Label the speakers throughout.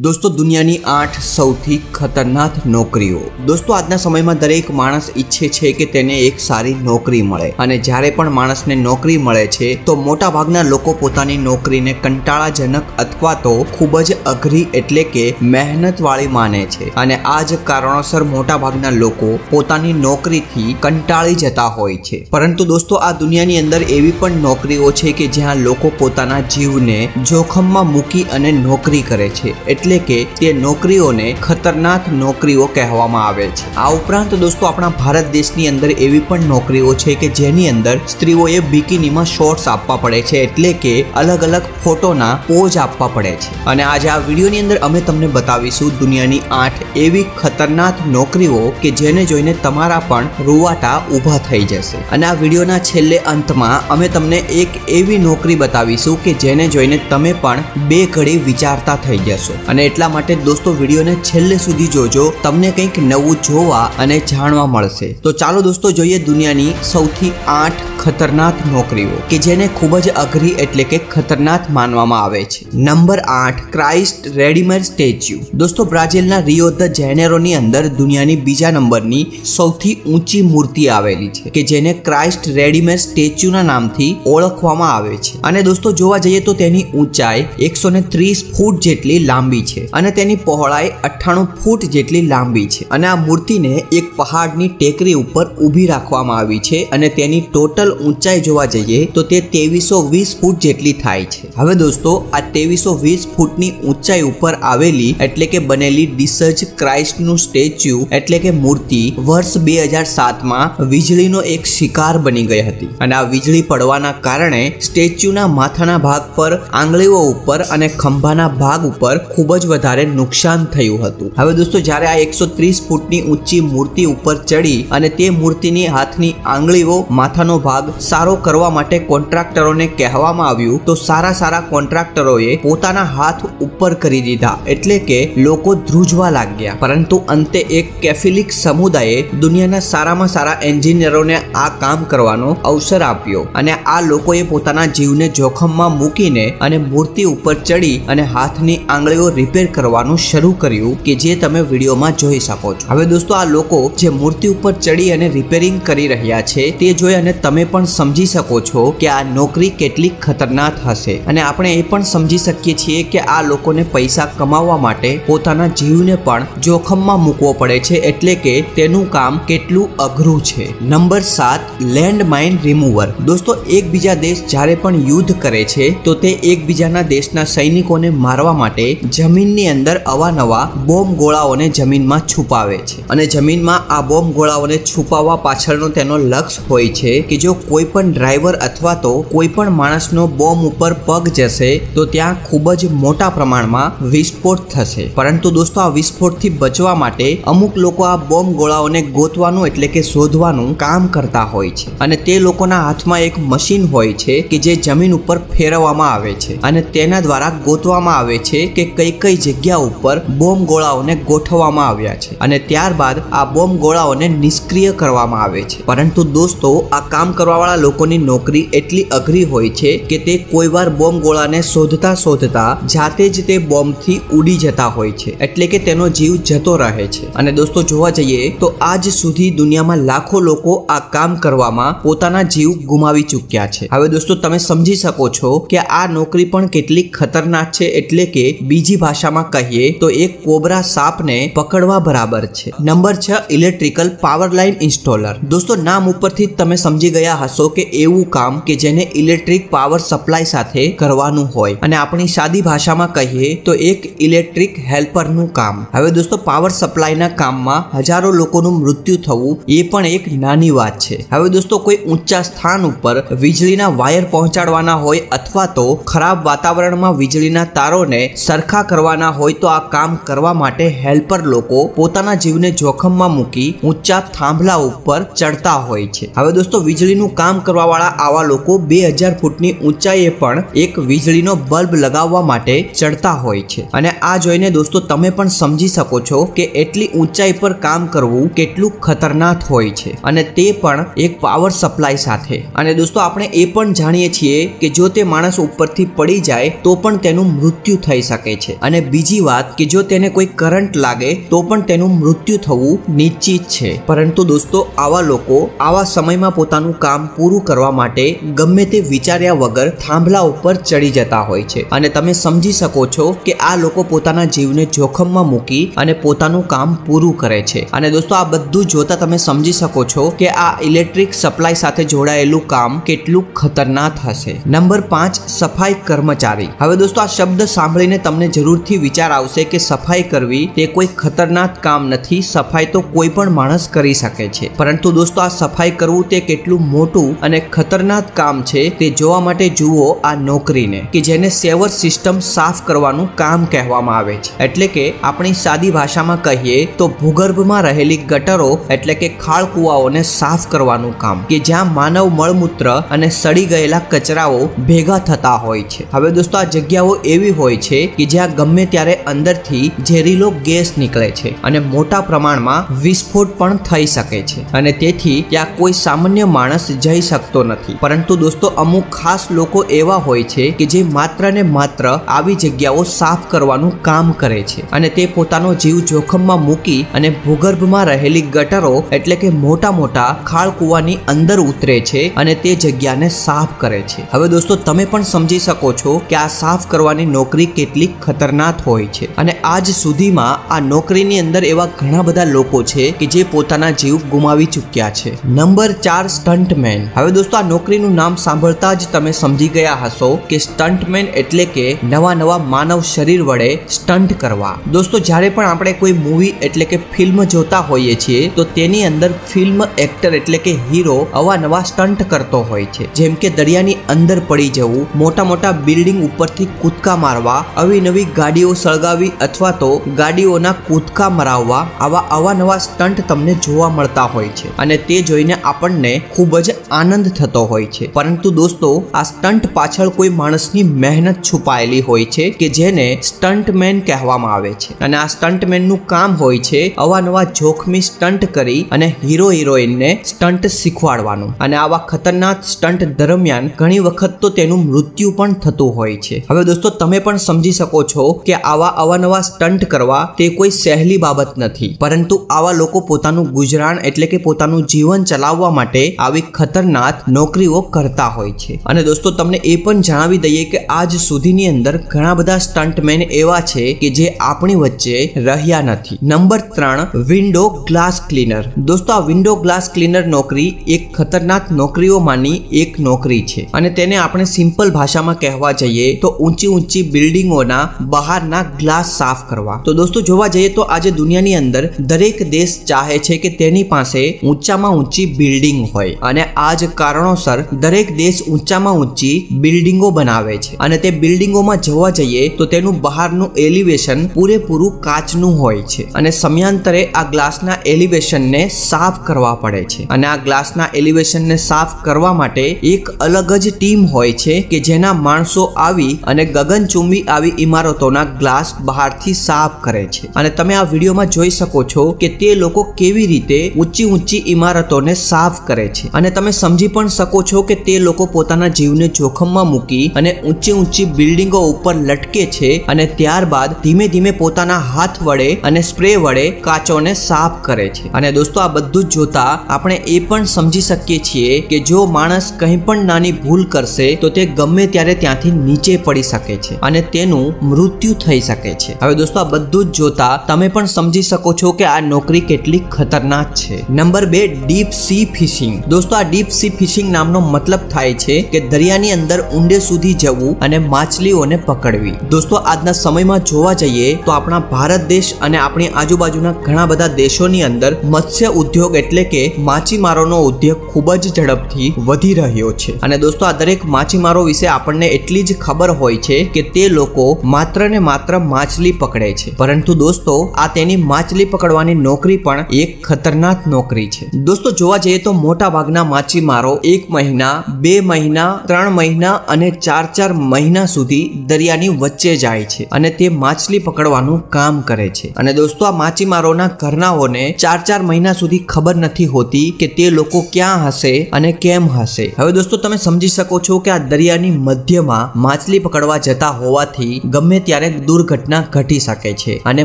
Speaker 1: દોસ્તો, દુનિયાની આઠ સૌથી ખતરનાક નોકરીઓ. દોસ્તો, આજના સમયમાં દરેક માણસ ઈચ્છે છે કે તેને એક સારી નોકરી મળે. અને જ્યારે પણ માણસને નોકરી મળે છે, તો મોટાભાગના લોકો પોતાની નોકરીને કંટાળાજનક અથવા તો ખૂબ જ અઘરી એટલે કે મહેનતવાળી માને છે. અને આ જ કારણોસર મોટાભાગના લોકો પોતાની નોકરીથી કંટાળી જતા હોય છે. પરંતુ દોસ્તો, આ દુનિયાની અંદર એવી પણ નોકરીઓ છે કે જ્યાં લોકો પોતાના જીવને જોખમમાં મૂકી અને નોકરી કરે છે. એટલે કે તે નોકરીઓને ખતરનાક નોકરીઓ કહેવામાં આવે છે. આ ઉપરાંત દોસ્તો આપણા ભારત દેશની અંદર એવી પણ નોકરીઓ છે કે જેની અંદર સ્ત્રીઓએ બિકીનીમાં શોર્ટ્સ આપવા પડે છે એટલે કે અલગ અલગ ફોટોના પોઝ આપવા પડે છે. અને આજે આ વિડીયોની અંદર અમે તમને બતાવીશું દુનિયાની આઠ એવી ખતરનાક નોકરીઓ કે જેને જોઈને તમારા પણ રૂવાટા ઊભા થઈ જશે. અને આ વિડીયોના છેલ્લે અંતમાં અમે તમને એક એવી નોકરી બતાવીશું કે જેને જોઈને તમે પણ બે ઘડી વિચારતા થઈ જશો. અને એટલા માટે દોસ્તો વિડીયોને છેલ્લે સુધી જોજો. તમને કંઈક નવું જોવા અને જાણવા મળશે. તો ચાલો દોસ્તો જોઈએ દુનિયાની સૌથી આઠ ખતરનાક નોકરીઓ, કે જેને ખૂબ જ અઘરી એટલે કે ખતરનાક માનવામાં આવે છે. નંબર આઠ, ક્રાઇસ્ટ રેડીમેડ સ્ટેચ્યુ. દોસ્તો બ્રાઝિલના રિયો ધ જેનેરોની અંદર દુનિયાની બીજા નંબરની સૌથી ઊંચી મૂર્તિ આવેલી છે, કે જેને ક્રાઇસ્ટ રેડીમેડ સ્ટેચ્યુના નામથી ઓળખવામાં આવે છે. અને દોસ્તો જોવા જઈએ તો તેની ઊંચાઈ એકસો ત્રીસ ફૂટ જેટલી લાંબી છે અને તેની પહોળાઈ અઠ્ઠાણું ફૂટ જેટલી લાંબી છે. અને આ મૂર્તિને એક પહાડની ટેકરી ઉપર ઊભી રાખવામાં આવી છે અને તેની ટોટલ ઊંચાઈ જોવા જઈએ તો તે ત્રેવીસો વીસ ફૂટ જેટલી થાય છે. હવે દોસ્તો, આ ત્રેવીસો વીસ ફૂટની ઊંચાઈ ઉપર આવેલી એટલે કે બનેલી ડિસર્જ ક્રાઇસ્ટનું સ્ટેચ્યુ એટલે કે મૂર્તિ વર્ષ બે હજાર સાતમાં વીજળીનો એક શિકાર બની ગઈ હતી. અને આ વીજળી પડવાના કારણે સ્ટેચ્યુના માથાના ભાગ પર, આંગળીઓ ઉપર અને ખંભાના ભાગ ઉપર ખૂબ જ વધારે નુકસાન થયું હતું. હવે દોસ્તો, જ્યારે આ એકસો ત્રીસ ફૂટની ઊંચી મૂર્તિ ઉપર ચડી અને તે મૂર્તિની હાથની આંગળીઓ, માથાનો ભાગ સારો કરવા માટે કોન્ટ્રાક્ટરોને કહેવામાં આવ્યું તો સારા સારા કોન્ટ્રાક્ટરોએ પોતાના હાથ ઉપર કરી દીધા એટલે કે લોકો ધ્રુજવા લાગ્યા. પરંતુ અંતે એક કેફિલિક સમુદાયે દુનિયાના સારામાં સારા એન્જિનિયરોને આ કામ કરવાનો અવસર આપ્યો અને આ લોકોએ પોતાના જીવને જોખમમાં મૂકીને અને મૂર્તિ ઉપર ચડી અને હાથની આંગળીઓ રિપેર કરવાનું શરૂ કર્યું કે જે તમે વિડીયોમાં જોઈ શકો છો. હવે દોસ્તો આ લોકો જે મૂર્તિ ઉપર ચડી અને રિપેરિંગ કરી રહ્યા છે, તે જોઈ અને તમે પણ સમજી શકો છો કે આ નોકરી કેટલી ખતરનાક હશે. અને આપણે એ પણ સમજી શકીએ છીએ કે આ લોકોને પૈસા કમાવવા માટે પોતાના જીવને પણ જોખમમાં મૂકવો પડે છે, એટલે કે તેનું કામ કેટલું અઘરું છે. નંબર સાત લેન્ડ માઇન રિમૂવર. દોસ્તો, એકબીજા દેશ જ્યારે પણ યુદ્ધ કરે છે, તો તે એકબીજાના દેશના સૈનિકોને મારવા માટે જમીનની અંદર અવાનવા બોમ્બ ગોળાઓને જમીનમાં છુપાવે છે. અને જમીનમાં આ બોમ્બ ગોળાઓને છુપાવવા પાછળનો તેનો લક્ષ્ય હોય છે કે જો કોઈ પણ ડ્રાઈવર અથવા તો કોઈ પણ માણસનો બોમ્બ ઉપર પગ જશે, તો ત્યાં ખૂબ જ મોટા પ્રમાણમાં વિસ્ફોટ થશે. પરંતુ દોસ્તો, આ વિસ્ફોટથી બચવા માટે અમુક લોકો આ બોમ્બ ગોળાઓને ગોતવાનું એટલે કે શોધવાનું કામ કરતા હોય છે. અને તે લોકોના હાથમાં એક મશીન હોય છે કે જે જમીન ઉપર ફેરવવામાં આવે છે. અને તેના દ્વારા ગોતવામાં આવે છે કે કઈ કઈ જગ્યા ઉપર બોમ્બ ગોળાઓને ગોઠવવામાં આવ્યા છે. અને ત્યારબાદ આ બોમ્બ ગોળાઓને નિષ્ક્રિય કરવામાં આવે છે. પરંતુ દોસ્તો, આ કામ કરવાવાળા લોકોની નોકરી એટલી અઘરી હોય છે કે તે કોઈ વાર બોમ્બ ગોળાને શોધતા શોધતા જાતે જ તે બોમ્બથી ઉડી જતા હોય છે. એટલે કે તેનો જીવ જતો રહે છે. અને દોસ્તો, જોવા જઈએ તો આજ સુધી દુનિયામાં લાખો લોકો આ કામ કરવામાં પોતાના જીવ ગુમાવી ચૂક્યા છે. હવે દોસ્તો, તમે સમજી શકો છો કે આ નોકરી પણ કેટલી ખતરનાક છે એટલે કે બીજી ભાષામાં કહીએ તો એક કોબરા સાપને પકડવા બરાબર છે. નંબર છ ઇલેક્ટ્રિકલ પાવર લાઇન ઇન્સ્ટોલર. દોસ્તો, નામ ઉપરથી તમે સમજી ગયા હશો કે એવું કામ કે જેને ઇલેક્ટ્રિક પાવર સપ્લાય સાથે કરવાનું હોય. અને આપણી સાદી ભાષામાં કહીએ તો એક ઇલેક્ટ્રિક હેલ્પરનું કામ. હવે દોસ્તો, પાવર સપ્લાયના કામમાં હજારો લોકોનું મૃત્યુ થવું એ પણ એક નાની વાત છે. હવે દોસ્તો, કોઈ ઊંચા સ્થાન ઉપર વીજળીના વાયર પહોંચાડવાના હોય અથવા તો ખરાબ વાતાવરણમાં વીજળીના તારોને સરખા કરવાના હોય તો આ કામ કરવા માટે હેલ્પર લોકો પોતાના જીવને જોખમમાં મૂકી મૂકી ઊંચા થાંભલા ઉપર ચડતા હોય છે. હવે દોસ્તો, વીજળીનું કામ કરવા વાળા આવા લોકો બે હજાર ફૂટની ઊંચાઈએ પણ એક વીજળીનો બલ્બ લગાવવા માટે ચડતા હોય છે. અને આ જોઈને દોસ્તો, તમે પણ સમજી શકો છો કે એટલી ઊંચાઈ પર કામ કરવું કેટલું ખતરનાક હોય છે. અને તે પણ એક પાવર સપ્લાય સાથે. અને દોસ્તો, આપણે એ પણ જાણીએ છીએ કે જો તે માણસ ઉપરથી પડી જાય, તો પણ તેનું મૃત્યુ થઈ શકે છે. અને બીજી વાત કે જો તેને કોઈ કરંટ લાગે, તો પણ તેનું મૃત્યુ થવું નિશ્ચિત છે. પરંતુ દોસ્તો, આવા લોકો આવા સમયમાં પોતાનું કામ પૂરું કરવા માટે ગમે તે વિચાર્યા વગર થાંભલા ઉપર ચડી જતા હોય છે. અને તમે સમજી શકો છો કે આ લોકો પોતાના જીવને જોખમમાં મૂકી અને પોતાનું કામ પૂરું કરે છે. અને દોસ્તો, આ બધું જોતા તમે સમજી શકો છો કે આ ઇલેક્ટ્રિક સપ્લાય સાથે જોડાયેલું કામ કેટલું ખતરનાક હશે. નંબર પાંચ, સફાઈ કર્મચારી. હવે દોસ્તો, આ શબ્દ સાંભળીને તમને જરૂરથી વિચાર આવશે કે સફાઈ કરવી તે કોઈ ખતરનાક કામ નથી. સફાઈ તો કોઈ પણ માણસ કરી શકે છે. પરંતુ દોસ્તો, આ સફાઈ કરવું તે કેટલું મોટું અને ખતરનાક કામ છે તે જોવા માટે જુઓ આ નોકરીને, કે જેને સેવર સિસ્ટમ સાફ કરવાનું કામ કહેવામાં આવે છે. એટલે કે આપણી સાદી ભાષામાં કહીએ તો ભૂગર્ભમાં રહેલી ગટરો, એટલે કે ખાળ કુવાઓને સાફ કરવાનું કામ, કે જ્યાં માનવ મળમૂત્ર અને સડી ગયેલા કચરાઓ ભેગા થતા હોય છે. હવે દોસ્તો, આ જગ્યાઓ એવી હોય છે કે જ્યાં ગમે ત્યારે અંદરથી ઝેરીલો ગેસ નીકળે છે અને મોટા પ્રમાણમાં વિસ્ફોટ પણ થઈ શકે છે. અને તેથી ત્યાં કોઈ સામાન્ય માણસ જઈ શકતો નથી. પરંતુ દોસ્તો, અમુક ખાસ લોકો એવા હોય છે કે જે માત્ર ને માત્ર આવી જગ્યાઓ સાફ કરવાનું કામ કરે છે અને તે પોતાનો જીવ જોખમમાં મૂકી અને ભૂગર્ભમાં રહેલી ગટરો એટલે કે મોટા મોટા ખાળ કૂવાની અંદર ઉતરે છે અને તે જગ્યાને સાફ કરે છે. હવે દોસ્તો, તમે પણ સમજી શકો છો કે આ સાફ કરવાની નોકરી કેટલી ખતરનાક હોય છે. અને આજ સુધીમાં આ નોકરીની અંદર એવા ઘણા બધા લોકો છે કે જે પોતાના જીવ ગુમાવી ચૂક્યા છે. નંબર ચાર સ્ટન્ટમેન હવે દોસ્તો, આ નોકરીનું નામ સાંભળતા જ તમે સમજી ગયા હશો કે સ્ટન્ટમેન એટલે કે નવા નવા માનવ શરીર વડે સ્ટન્ટ કરવા. દોસ્તો, જ્યારે પણ આપણે કોઈ મૂવી એટલે કે ફિલ્મ જોતા હોઈએ છીએ, તો તેની અંદર ફિલ્મ એક્ટર એટલે કે હીરો અવાનવા સ્ટન્ટ કરતો હોય છે. જેમ કે દરિયાની અંદર પડી જવું, મોટા મોટા બિલ્ડિંગ ઉપરથી કૂદકા મારવા અવિનવી ગાડીઓ સળગાવી અથવા તો ગાડીઓના કૂદકા મરાવવા, આવા અવાનવા સ્ટન્ટ તમને જોવા મળતા હોય છે. અને તે જોઈને આપણને ખૂબ જ આનંદ થતો હોય છે. પરંતુ દોસ્તો, આ સ્ટન્ટ પાછળ કોઈ માણસની મહેનત છુપાયેલી હોય છે કે જેને સ્ટન્ટમેન કહેવામાં આવે છે. અને આ સ્ટન્ટમેનનું કામ હોય છે અવાનવા જોખમી સ્ટન્ટ કરી અને હીરો હિરોઈનને સ્ટન્ટ શીખવાડવાનું. અને આવા ખતરનાક સ્ટન્ટ દરમિયાન ઘણી વખત તો તેનું મૃત્યુ પણ થતું હોય છે. હવે દોસ્તો, તમે પણ સમજી શકો છો કે આવા અવાનવા સ્ટન્ટ કરવા તે કોઈ સહેલી બાબત નથી. પરંતુ આવા લોકો પોતાનું ગુજરાન એટલે કે પોતાનું જીવન ચલાવવા માટે આવી ખતરનાક નોકરીઓ કરતા હોય છે. અને દોસ્તો, તમને એ પણ જણાવી દઈએ કે આજ સુધીની અંદર ઘણા બધા સ્ટન્ટમેન એવા છે કે જે આપણી વચ્ચે રહ્યા નથી. નંબર ત્રણ, વિન્ડો ગ્લાસ ક્લીનર. દોસ્તો, આ વિન્ડો ગ્લાસ ક્લીનર નોકરી એક ખતરનાક નોકરીઓમાંની એક નોકરી છે. અને તેને આપણે સિમ્પલ ભાષામાં કહેવા જઈએ તો ઊંચી ઊંચી બિલ્ડિંગોના બહારના ગ્લાસ સાફ કરવા. તો દોસ્તો, જોવા જઈએ તો આજે દુનિયાની અંદર દરેક દેશ ચાહે છે કે તેની પાસે ઊંચામાં ઊંચી બિલ્ડિંગ હોય. અને આ જ કારણોસર દરેક દેશ ઊંચામાં ઊંચી બિલ્ડિંગો બનાવે છે. અને તે બિલ્ડિંગોમાં જોવા જઈએ તો તેનું બહારનું એલિવેશન પૂરેપૂરું કાચનું હોય છે. અને સમયાંતરે આ ગ્લાસના એલિવેશનને સાફ કરવા પડે છે. અને આ ગ્લાસના એલિવેશનને સાફ કરવા માટે એક અલગ જ ટીમ હોય છે કે જેના માણસો આવી અને ગગનચુંબી આવી ઇમારતોના ગ્લાસ બહારથી સાફ કરે છે. અને તમે આ વિડીયોમાં જોઈ શકો છો કે તે લોકો કેવી રીતે ઊંચી ઊંચી ઇમારતોને સાફ કરે છે. અને તમે સમજી પણ શકો છો કે તે લોકો પોતાના જીવને જોખમમાં મૂકી અને ઊંચી ઊંચી બિલ્ડિંગો ઉપર લટકે છે અને ત્યારબાદ ધીમે ધીમે પોતાના હાથ વડે અને સ્પ્રે વડે કાચોને સાફ કરે છે. અને દોસ્તો, આ બધું જ જોતા આપણે એ પણ સમજી શકીએ છીએ કે જો માણસ કંઈ પણ નાની ભૂલ કરશે, તો તે ગમે ત્યારે ત્યાંથી નીચે પડી શકે છે અને તેનું મૃત્યુ થઈ શકે છે. હવે દોસ્તો, આ બધું જ જોતા તમે પણ સમજી શકો છો કે આ નોકરી કેટલી ખતરનાક છે. નંબર બે, ડીપ સી ફિશિંગ. દોસ્તો, આ ડીપ ડીપ સી ફિશિંગ નામનો મતલબ થાય છે કે દરિયાની અંદર ઊંડે સુધી જવું અને માછલીઓને પકડવી. દોસ્તો, આજના સમયમાં જોવા જઈએ તો આપણા ભારત દેશ અને આપણી આજુબાજુના ઘણા બધા દેશોની અંદર મત્સ્ય ઉદ્યોગ એટલે કે માછીમારોનો ઉદ્યોગ ખૂબ જ ઝડપથી વધી રહ્યો છે. અને દોસ્તો, આ દરેક માછીમારો વિશે આપણને એટલી જ ખબર હોય છે કે તે લોકો માત્ર ને માત્ર માછલી પકડે છે. પરંતુ દોસ્તો, આ તેની માછલી પકડવાની નોકરી પણ એક ખતરનાક નોકરી છે. દોસ્તો, જોવા જઈએ તો મોટા ભાગના માછીમારો એક મહિના, બે મહિના, ત્રણ મહિના અને ચાર ચાર મહિના સુધી દરિયાની વચ્ચે જાય છે અને તે માછલી પકડવાનું કામ કરે છે. અને દોસ્તો, આ માછીમારોના ઘરનાઓને ચાર ચાર મહિના સુધી ખબર નથી હોતી કે તે લોકો ક્યાં હશે અને કેમ હશે. હવે દોસ્તો, તમે સમજી શકો છો કે આ દરિયાની મધ્યમાં માછલી પકડવા જતા હોવાથી ગમે ત્યારે દુર્ઘટના ઘટી શકે છે અને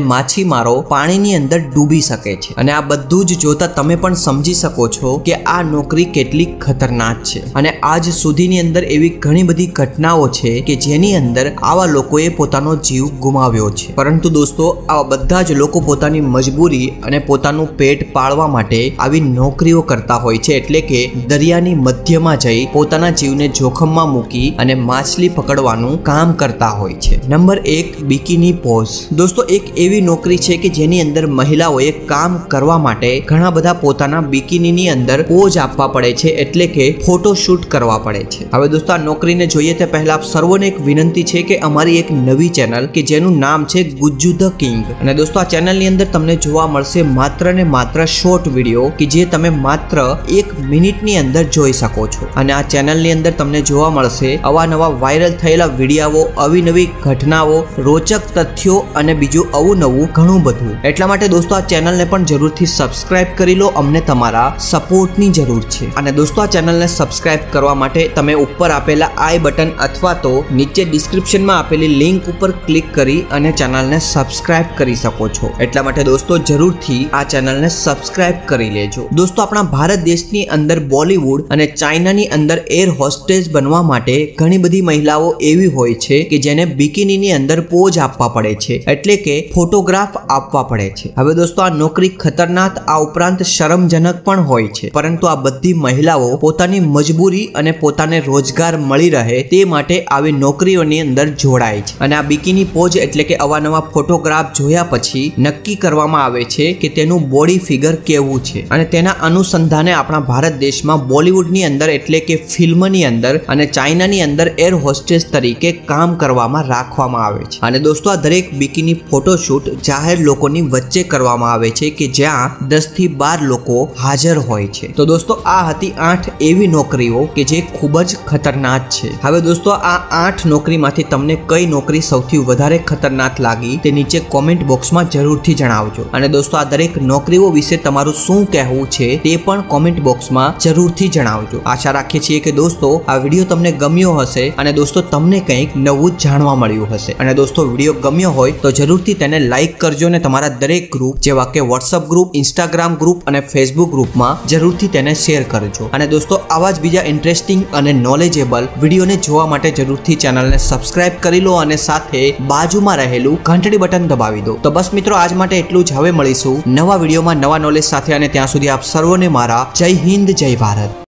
Speaker 1: માછીમારો પાણીની અંદર ડૂબી શકે છે. અને આ બધું જ જોતા તમે પણ સમજી શકો છો કે આ નોકરી કેટલી ખતરનાક છે. અને આજ સુધીની અંદર એવી ઘણી બધી ઘટનાઓ છે કે જેની અંદર આવા લોકોએ પોતાનો જીવ ગુમાવ્યો છે. પરંતુ દોસ્તો આવા બધા જ લોકો પોતાની મજબૂરી અને પોતાનું પેટ પાળવા માટે આવી નોકરીઓ કરતા હોય છે. એટલે કે દરિયાની મધ્યમાં જઈ પોતાના જીવને જોખમમાં મૂકી અને માછલી પકડવાનું કામ કરતા હોય છે. નંબર એક, બિકીની પોઝ. દોસ્તો, એક એવી નોકરી છે કે જેની અંદર મહિલાઓએ કામ કરવા માટે ઘણા બધા પોતાના બિકીનીની અંદર પોઝ આપવા પડે છે એટલે કે ફોટોશૂટ કરવા પડે છે. હવે દોસ્તો, આ નોકરીને જોઈએ તે પહેલા આપ સર્વોને એક વિનંતી છે કે અમારી એક નવી ચેનલ કે જેનું નામ છે ગુજ્જુ ધ કિંગ. અને દોસ્તો, આ ચેનલની અંદર તમને જોવા મળશે માત્ર ને માત્ર શોર્ટ વીડિયો કે જે તમે માત્ર એક મિનિટની અંદર જોઈ શકો છો. અને આ ચેનલની અંદર તમને જોવા મળશે અવાનવા વાયરલ થયેલા વિડીયાઓ, અવિનવી ઘટનાઓ, રોચક તથ્યો અને બીજું અવનવું ઘણું બધું. એટલા માટે દોસ્તો, આ ચેનલને પણ જરૂરથી સબસ્ક્રાઇબ કરી લો. અમને તમારા સપોર્ટની જરૂર છે. અને દોસ્તો, આ ચેનલને સબસ્ક્રાઇબ કરવા માટે તમે ઉપર આપેલા આઈ બટન અથવા તો નીચે ડિસ્ક્રિપ્શનમાં આપેલી લિંક ઉપર ક્લિક કરી અને ચેનલને સબસ્ક્રાઇબ કરી શકો છો. એટલા માટે દોસ્તો, જરૂરથી આ ચેનલને સબસ્ક્રાઇબ કરી લેજો. દોસ્તો, આપણા ભારત દેશની અંદર બોલિવૂડ અને ચાઇનાની અંદર એર હોસ્ટેસ બનવા માટે ઘણી બધી મહિલાઓ એવી હોય છે કે જેને બિકીનીની અંદર પોઝ આપવા પડે છે. એટલે કે ફોટોગ્રાફ આપવા પડે છે. હવે દોસ્તો, આ નોકરી ખતરનાક, આ ઉપરાંત શરમજનક પણ હોય છે. પરંતુ આ બધી મહિલાઓ પોતાની મજબૂરી અને પોતાને રોજગાર મળી રહે તે માટે આવી નોકરીઓની અંદર જોડાય છે. અને આ બિકીની પોઝ એટલે કે અવાનવા ફોટોગ્રાફ જોયા પછી નક્કી કરવામાં આવે છે કે તેનું બોડી ફિગર કેવું છે. અને તેના અનુસંધાને આપણા ભારત દેશમાં બોલિવૂડની અંદર એટલે કે ફિલ્મની અંદર અને ચાઇનાની અંદર એર હોસ્ટેસ તરીકે કામ કરવામાં રાખવામાં આવે છે. અને દોસ્તો, આ દરેક બિકીની ફોટોશૂટ જાહેર લોકોની વચ્ચે કરવામાં આવે છે કે જ્યાં દસથી બાર લોકો હાજર હોય છે. તો દોસ્તો, આ હતી આઠ એવી નોકરીઓ કે જે ખૂબ જ ખતરનાક છે. હવે દોસ્તો, આ આઠ નોકરીમાંથી તમને કઈ નોકરી સૌથી વધારે ખતરનાક લાગી તે નીચે કોમેન્ટ બોક્સમાં જરૂરથી જણાવજો. અને દોસ્તો, આ દરેક નોકરીઓ વિશે તમારું શું કહેવું છે તે પણ કોમેન્ટ બોક્સમાં જરૂરથી જણાવજો. આશા રાખીએ છીએ કે દોસ્તો, આ વીડિયો તમને ગમ્યો હશે અને દોસ્તો, તમને કંઈક નવું જાણવા મળ્યું હશે. અને દોસ્તો, વીડિયો ગમ્યો હોય તો જરૂરથી તેને લાઈક કરજો અને તમારા દરેક ગ્રુપ જેવા કે વોટ્સઅપ ગ્રુપ ઇન્સ્ટાગ્રામ ગ્રુપ અને ફેસબુક ગ્રુપમાં જરૂરથી તેને શેર કરજો. અને દોસ્તો, આવા જ બીજા ઇન્ટરેસ્ટિંગ અને નોલેજેબલ વિડીયોને જોવા માટે જરૂરથી ચેનલને સબસ્ક્રાઇબ કરી લો અને સાથે બાજુમાં રહેલું ઘંટડી બટન દબાવી દો. તો બસ મિત્રો, આજ માટે એટલું જ. હવે મળીશું નવા વિડીયોમાં નવા નોલેજ સાથે અને ત્યાં સુધી આપ સર્વોને મારા જય હિન્દ, જય ભારત.